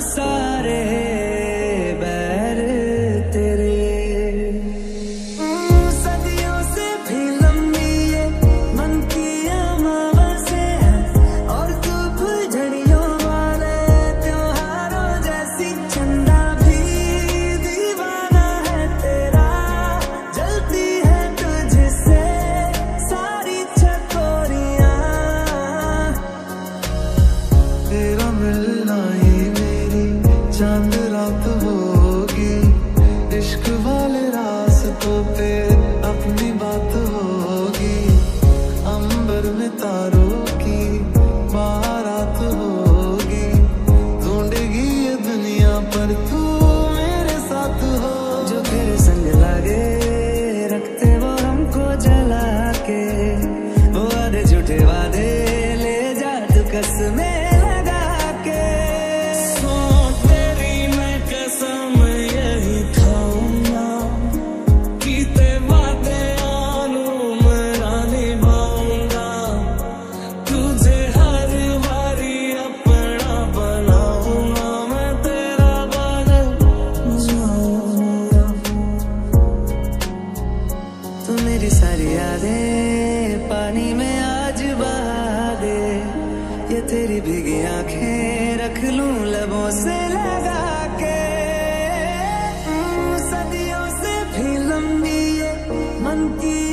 सारे सदियों से भी लंबी ये मन की और तू फुलझड़ियों वाले त्योहारों जैसी चंदा भी दीवाना है तेरा। जलती है तुझसे सारी चकोरियाँ तेरा मेरी चाँद रात होगी। इश्क वाले रास्तों पे अपनी बात होगी। अंबर में तारों की बारात होगी। ढूंढेगी ये दुनिया पर तू मेरे साथ हो। जो तेरे संग लागे, रखते वो हमको जला के। वो आधे झूठे वादे ले जा तू कसमें मेरी सारी यादें, पानी में आज बहा दे ये तेरी भीगी आँखें रख लू लबों से लगा के। सदियों से भी लंबी ये मन की